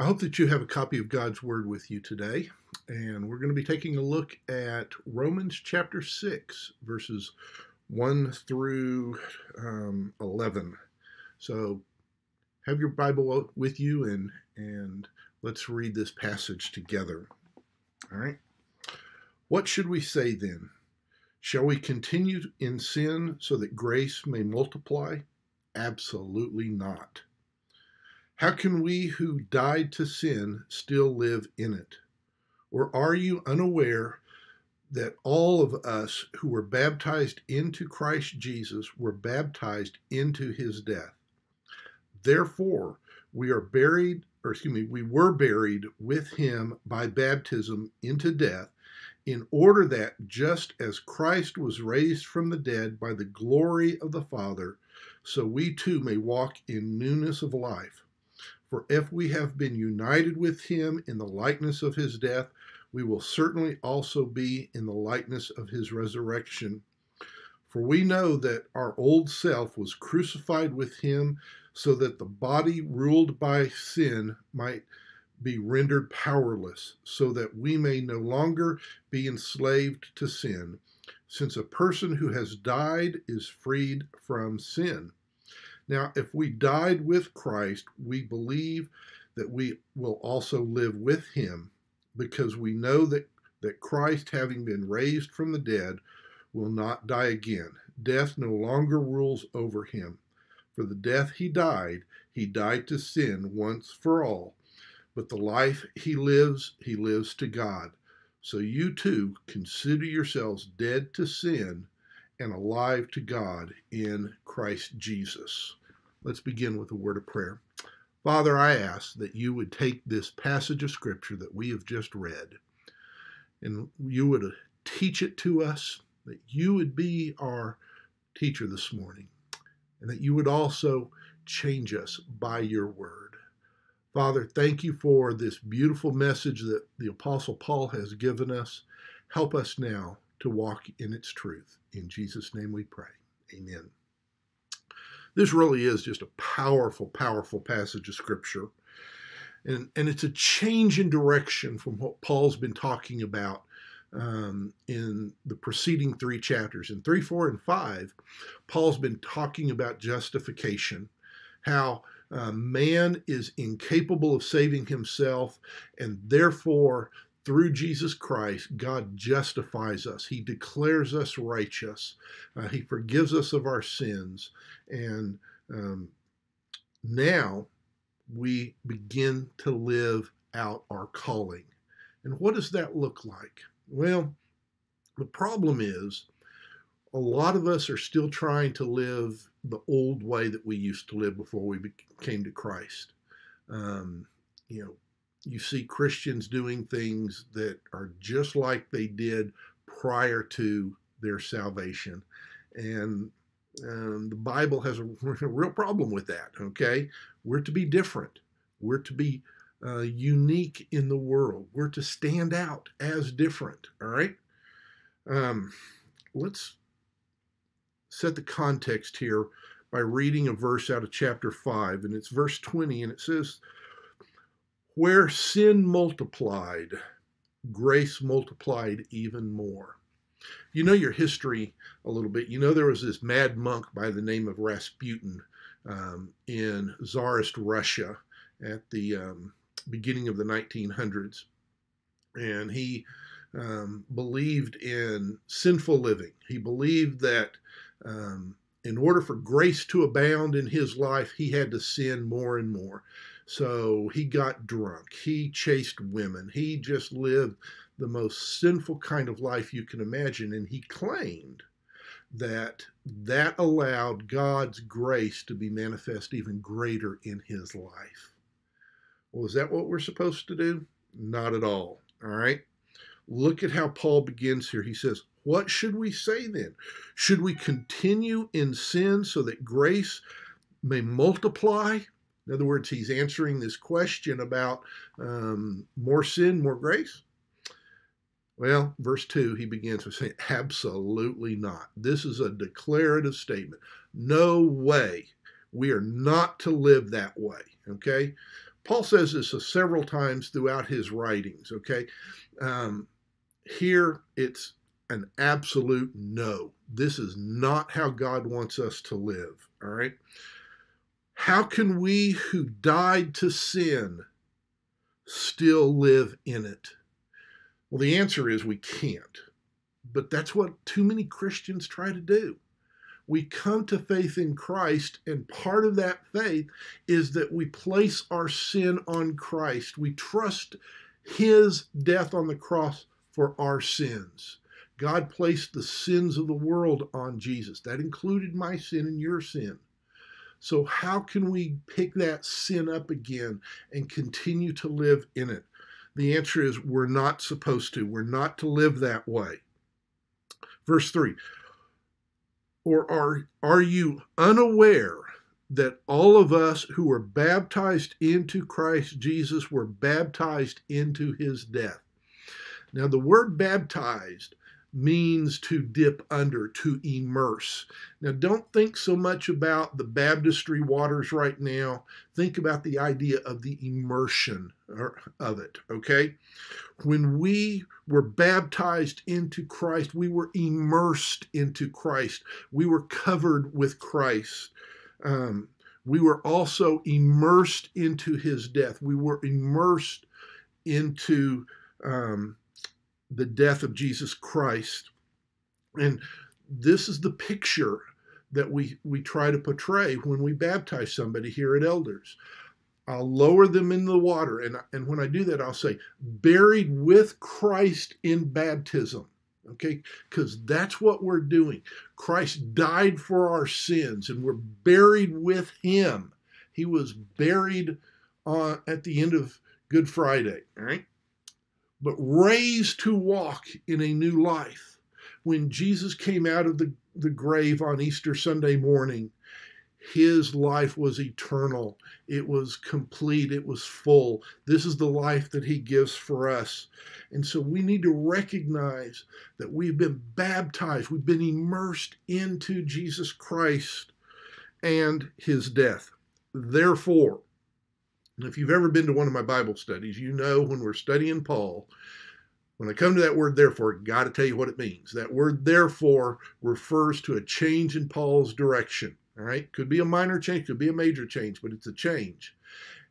I hope that you have a copy of God's Word with you today. And we're going to be taking a look at Romans chapter 6, verses 1 through um, 11. So have your Bible with you and, and let's read this passage together. All right. What should we say then? Shall we continue in sin so that grace may multiply? Absolutely not. How can we who died to sin still live in it? Or are you unaware that all of us who were baptized into Christ Jesus were baptized into his death? Therefore, we are buried, or excuse me, we were buried with him by baptism into death, in order that just as Christ was raised from the dead by the glory of the Father, so we too may walk in newness of life. For if we have been united with him in the likeness of his death, we will certainly also be in the likeness of his resurrection. For we know that our old self was crucified with him so that the body ruled by sin might be rendered powerless, so that we may no longer be enslaved to sin, since a person who has died is freed from sin. Now, if we died with Christ, we believe that we will also live with him because we know that, that Christ, having been raised from the dead, will not die again. Death no longer rules over him. For the death he died, he died to sin once for all. But the life he lives, he lives to God. So you too consider yourselves dead to sin and alive to God in Christ Jesus. Let's begin with a word of prayer. Father, I ask that you would take this passage of Scripture that we have just read and you would uh, teach it to us, that you would be our teacher this morning, and that you would also change us by your word. Father, thank you for this beautiful message that the Apostle Paul has given us. Help us now to walk in its truth. In Jesus' name we pray. Amen. This really is just a powerful, powerful passage of scripture. And, and it's a change in direction from what Paul's been talking about um, in the preceding three chapters. In 3, 4, and 5, Paul's been talking about justification, how uh, man is incapable of saving himself, and therefore through Jesus Christ, God justifies us. He declares us righteous. Uh, he forgives us of our sins. And um, now we begin to live out our calling. And what does that look like? Well, the problem is a lot of us are still trying to live the old way that we used to live before we came to Christ. Um, you know, you see Christians doing things that are just like they did prior to their salvation. And um, the Bible has a, real problem with that, okay? We're to be different. We're to be uh, unique in the world. We're to stand out as different, all right? Um, let's set the context here by reading a verse out of chapter 5, and it's verse 20, and it says, where sin multiplied, grace multiplied even more. You know your history a little bit. You know there was this mad monk by the name of Rasputin um, in Tsarist Russia at the um, beginning of the 1900s. And he um, believed in sinful living. He believed that um, in order for grace to abound in his life, he had to sin more and more. So he got drunk. He chased women. He just lived the most sinful kind of life you can imagine. And he claimed that that allowed God's grace to be manifest even greater in his life. Well, is that what we're supposed to do? Not at all. All right. Look at how Paul begins here. He says, What should we say then? Should we continue in sin so that grace may multiply? In other words, he's answering this question about um, more sin, more grace. Well, verse 2, he begins with saying, Absolutely not. This is a declarative statement. No way. We are not to live that way. Okay? Paul says this several times throughout his writings, okay? Um, here it's an absolute no. This is not how God wants us to live, all right? How can we who died to sin still live in it? Well, the answer is we can't. But that's what too many Christians try to do. We come to faith in Christ, and part of that faith is that we place our sin on Christ. We trust His death on the cross for our sins. God placed the sins of the world on Jesus. That included my sin and your sin. So, how can we pick that sin up again and continue to live in it? The answer is we're not supposed to. We're not to live that way. Verse 3 Or are, are you unaware that all of us who were baptized into Christ Jesus were baptized into his death? Now, the word baptized means to dip under, to immerse. Now, don't think so much about the baptistry waters right now. Think about the idea of the immersion of it, okay? When we were baptized into Christ, we were immersed into Christ, we were covered with Christ. Um, we were also immersed into his death. We were immersed into um, the death of Jesus Christ. And this is the picture that we, we try to portray when we baptize somebody here at Elders. I'll lower them in the water, and, and when I do that, I'll say, buried with Christ in baptism. Okay, because that's what we're doing. Christ died for our sins, and we're buried with Him. He was buried uh, at the end of Good Friday. All right, but raised to walk in a new life. When Jesus came out of the, the grave on Easter Sunday morning, his life was eternal. It was complete. It was full. This is the life that he gives for us. And so we need to recognize that we've been baptized, we've been immersed into Jesus Christ and his death. Therefore, and if you've ever been to one of my Bible studies, you know when we're studying Paul, when I come to that word therefore, got to tell you what it means. That word therefore refers to a change in Paul's direction. All right, could be a minor change, could be a major change, but it's a change.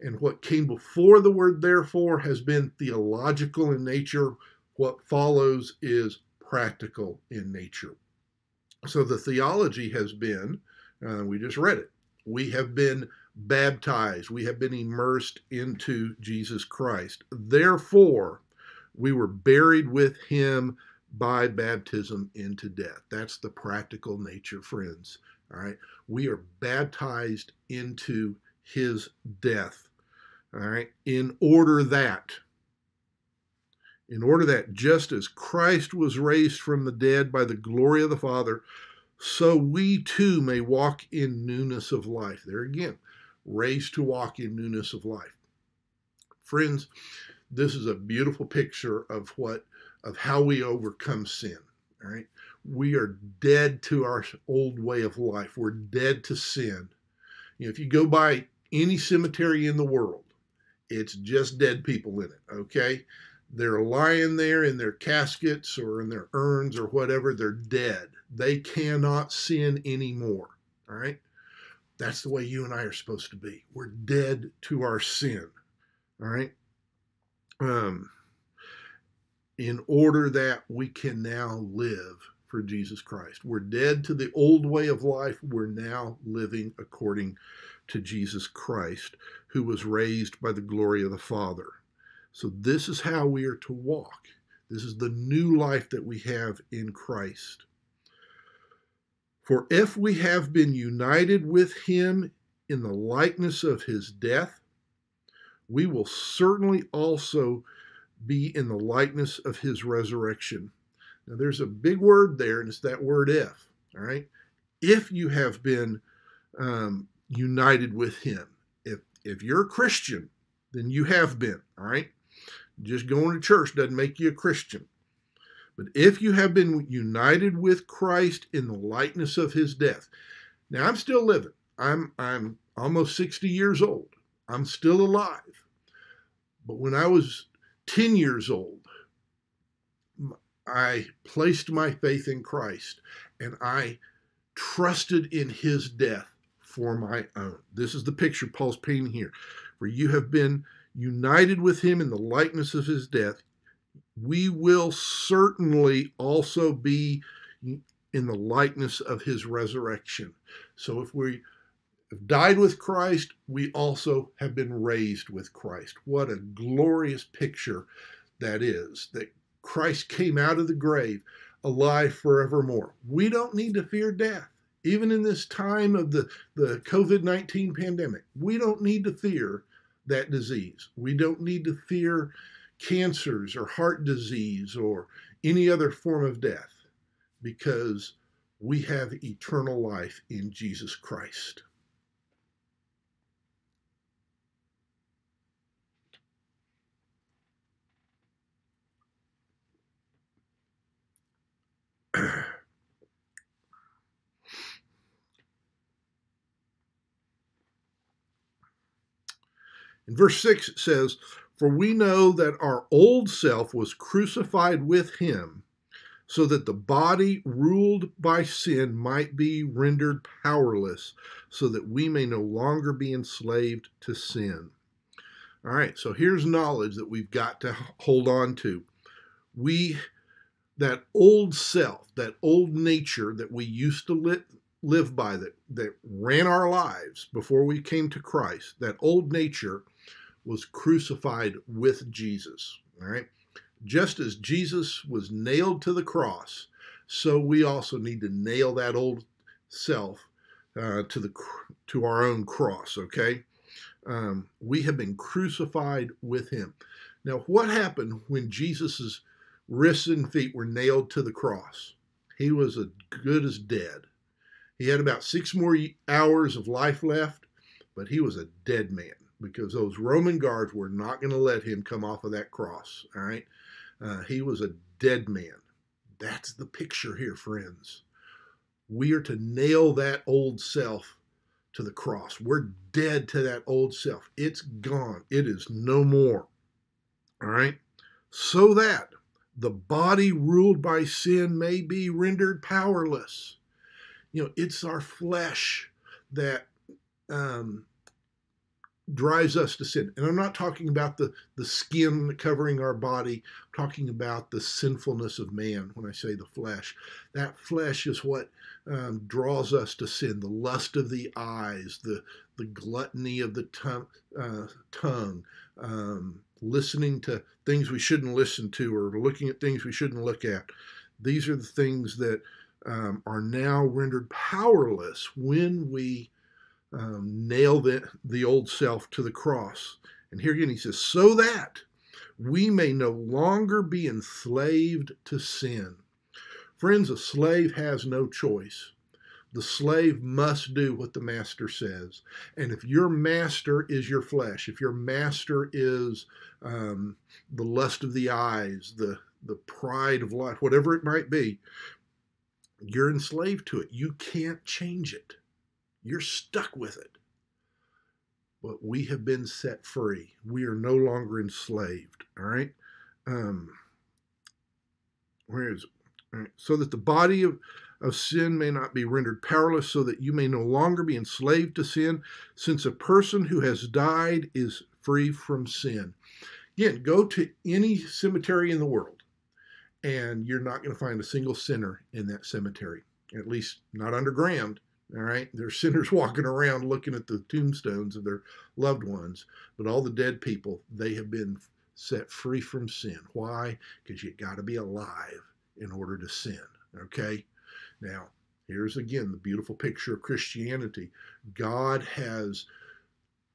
And what came before the word therefore has been theological in nature. What follows is practical in nature. So the theology has been, uh, we just read it, we have been baptized, we have been immersed into Jesus Christ. Therefore, we were buried with him by baptism into death. That's the practical nature, friends. All right. We are baptized into his death. All right. In order that, in order that just as Christ was raised from the dead by the glory of the Father, so we too may walk in newness of life. There again, raised to walk in newness of life. Friends, this is a beautiful picture of what of how we overcome sin. All right. We are dead to our old way of life. We're dead to sin. You know, if you go by any cemetery in the world, it's just dead people in it. Okay. They're lying there in their caskets or in their urns or whatever. They're dead. They cannot sin anymore. All right. That's the way you and I are supposed to be. We're dead to our sin. All right. Um, in order that we can now live for Jesus Christ. We're dead to the old way of life. We're now living according to Jesus Christ, who was raised by the glory of the Father. So, this is how we are to walk. This is the new life that we have in Christ. For if we have been united with him in the likeness of his death, we will certainly also be in the likeness of his resurrection. Now, there's a big word there, and it's that word if. All right. If you have been um, united with him, if, if you're a Christian, then you have been. All right. Just going to church doesn't make you a Christian. But if you have been united with Christ in the likeness of his death, now I'm still living. I'm I'm almost 60 years old. I'm still alive. But when I was 10 years old, I placed my faith in Christ and I trusted in his death for my own. This is the picture Paul's painting here. For you have been united with him in the likeness of his death, we will certainly also be in the likeness of his resurrection. So if we have died with Christ, we also have been raised with Christ. What a glorious picture that is that Christ came out of the grave alive forevermore. We don't need to fear death. Even in this time of the, the COVID 19 pandemic, we don't need to fear that disease. We don't need to fear cancers or heart disease or any other form of death because we have eternal life in Jesus Christ. In verse 6 it says, For we know that our old self was crucified with him, so that the body ruled by sin might be rendered powerless, so that we may no longer be enslaved to sin. All right, so here's knowledge that we've got to hold on to. We, that old self, that old nature that we used to live, live by, that, that ran our lives before we came to Christ, that old nature was crucified with Jesus. All right. Just as Jesus was nailed to the cross, so we also need to nail that old self uh, to the to our own cross. Okay. Um, we have been crucified with him. Now, what happened when Jesus's wrists and feet were nailed to the cross? He was as good as dead. He had about six more hours of life left, but he was a dead man because those Roman guards were not going to let him come off of that cross. All right. Uh, he was a dead man. That's the picture here, friends. We are to nail that old self to the cross. We're dead to that old self. It's gone. It is no more. All right. So that the body ruled by sin may be rendered powerless. You know, it's our flesh that um, drives us to sin. And I'm not talking about the, the skin covering our body, I'm talking about the sinfulness of man when I say the flesh. That flesh is what um, draws us to sin the lust of the eyes, the, the gluttony of the tongue, uh, tongue um, listening to things we shouldn't listen to, or looking at things we shouldn't look at. These are the things that um, are now rendered powerless when we um, nail the, the old self to the cross. And here again, he says, so that we may no longer be enslaved to sin. Friends, a slave has no choice. The slave must do what the master says. And if your master is your flesh, if your master is um, the lust of the eyes, the, the pride of life, whatever it might be, you're enslaved to it. You can't change it. You're stuck with it. But we have been set free. We are no longer enslaved. All right. Um, where is it? Right. So that the body of, of sin may not be rendered powerless, so that you may no longer be enslaved to sin, since a person who has died is free from sin. Again, go to any cemetery in the world, and you're not going to find a single sinner in that cemetery, at least not underground. All right. There's sinners walking around looking at the tombstones of their loved ones, but all the dead people, they have been set free from sin. Why? Because you got to be alive in order to sin. Okay. Now, here's again the beautiful picture of Christianity. God has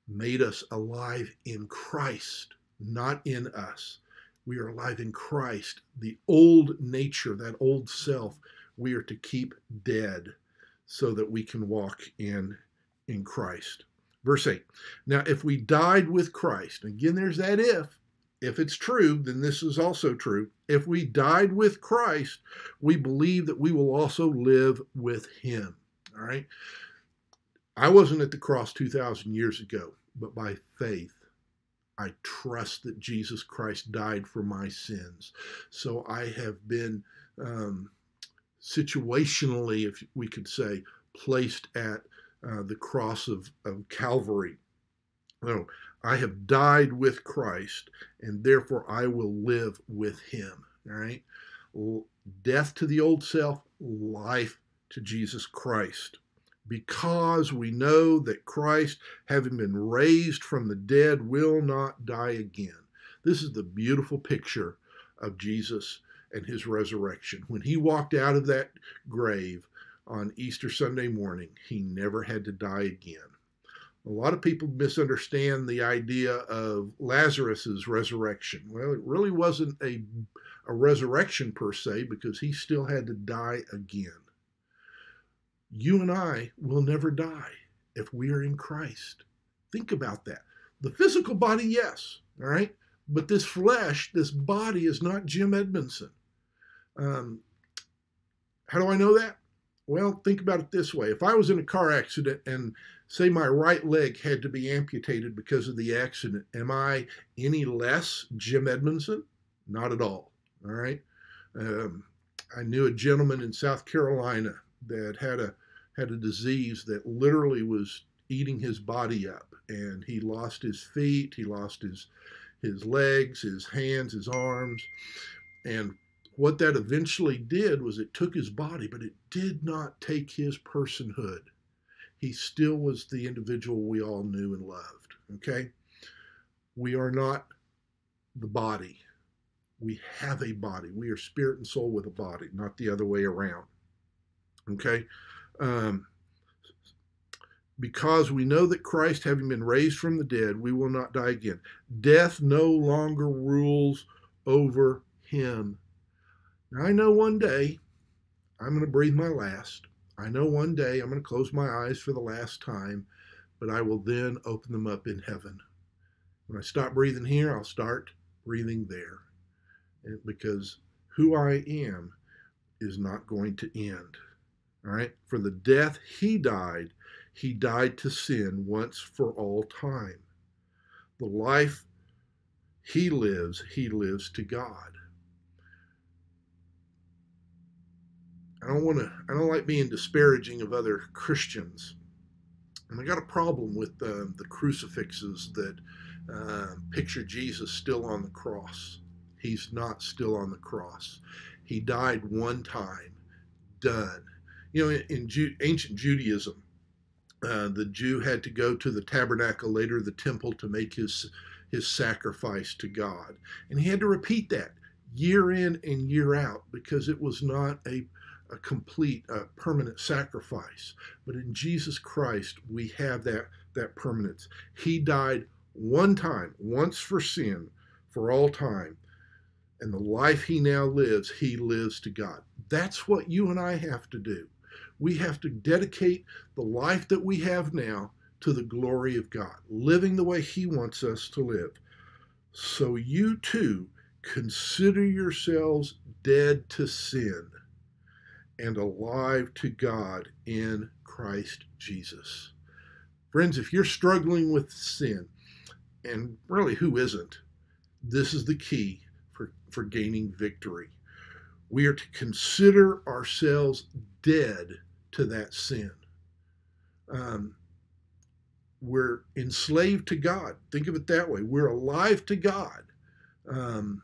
made us alive in Christ, not in us. We are alive in Christ. The old nature, that old self, we are to keep dead so that we can walk in in Christ. Verse 8. Now, if we died with Christ, again, there's that if. If it's true, then this is also true. If we died with Christ, we believe that we will also live with him. All right. I wasn't at the cross 2,000 years ago, but by faith. I trust that Jesus Christ died for my sins. So I have been um, situationally, if we could say, placed at uh, the cross of, of Calvary. No, I have died with Christ, and therefore I will live with him. All right? Death to the old self, life to Jesus Christ. Because we know that Christ, having been raised from the dead, will not die again. This is the beautiful picture of Jesus and his resurrection. When he walked out of that grave on Easter Sunday morning, he never had to die again. A lot of people misunderstand the idea of Lazarus's resurrection. Well, it really wasn't a, a resurrection per se because he still had to die again. You and I will never die if we are in Christ. Think about that. The physical body, yes, all right? But this flesh, this body is not Jim Edmonson. Um, how do I know that? Well, think about it this way. If I was in a car accident and say my right leg had to be amputated because of the accident, am I any less Jim Edmonson? Not at all. All right. Um, I knew a gentleman in South Carolina that had a had a disease that literally was eating his body up, and he lost his feet, he lost his his legs, his hands, his arms, and what that eventually did was it took his body, but it did not take his personhood. He still was the individual we all knew and loved. Okay? We are not the body. We have a body. We are spirit and soul with a body, not the other way around. Okay? Um, because we know that Christ, having been raised from the dead, we will not die again. Death no longer rules over him now, I know one day I'm going to breathe my last. I know one day I'm going to close my eyes for the last time, but I will then open them up in heaven. When I stop breathing here, I'll start breathing there. And because who I am is not going to end. All right? For the death he died, he died to sin once for all time. The life he lives, he lives to God. I don't want to, I don't like being disparaging of other Christians. And I got a problem with uh, the crucifixes that uh, picture Jesus still on the cross. He's not still on the cross. He died one time, done. You know, in, in Ju- ancient Judaism, uh, the Jew had to go to the tabernacle, later the temple, to make his his sacrifice to God, and he had to repeat that year in and year out because it was not a a complete, a permanent sacrifice. But in Jesus Christ, we have that, that permanence. He died one time, once for sin, for all time. And the life he now lives, he lives to God. That's what you and I have to do. We have to dedicate the life that we have now to the glory of God, living the way he wants us to live. So you too consider yourselves dead to sin and alive to God in Christ Jesus. Friends, if you're struggling with sin, and really who isn't, this is the key for, for gaining victory. We are to consider ourselves dead to that sin. Um, we're enslaved to God. Think of it that way. We're alive to God. Um,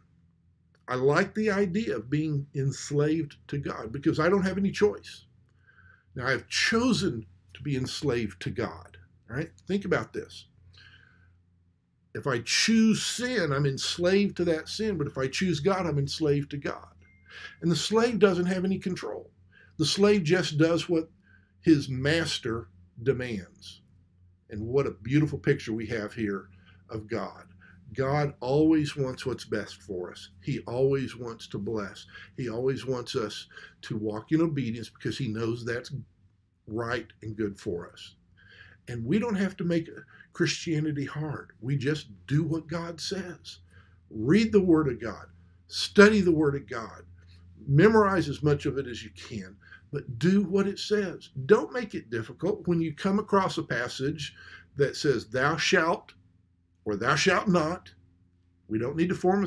I like the idea of being enslaved to God because I don't have any choice. Now, I've chosen to be enslaved to God. All right? Think about this. If I choose sin, I'm enslaved to that sin. But if I choose God, I'm enslaved to God. And the slave doesn't have any control. The slave just does what his master demands. And what a beautiful picture we have here of God. God always wants what's best for us. He always wants to bless. He always wants us to walk in obedience because He knows that's right and good for us. And we don't have to make Christianity hard. We just do what God says. Read the Word of God, study the Word of God, memorize as much of it as you can, but do what it says. Don't make it difficult. When you come across a passage that says thou shalt or thou shalt not. We don't need to form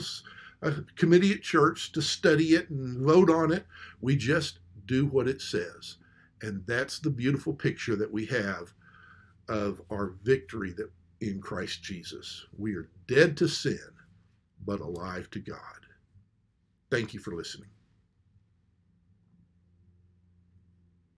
a, a committee at church to study it and vote on it. We just do what it says. And that's the beautiful picture that we have of our victory that in Christ Jesus. We are dead to sin, but alive to God. Thank you for listening.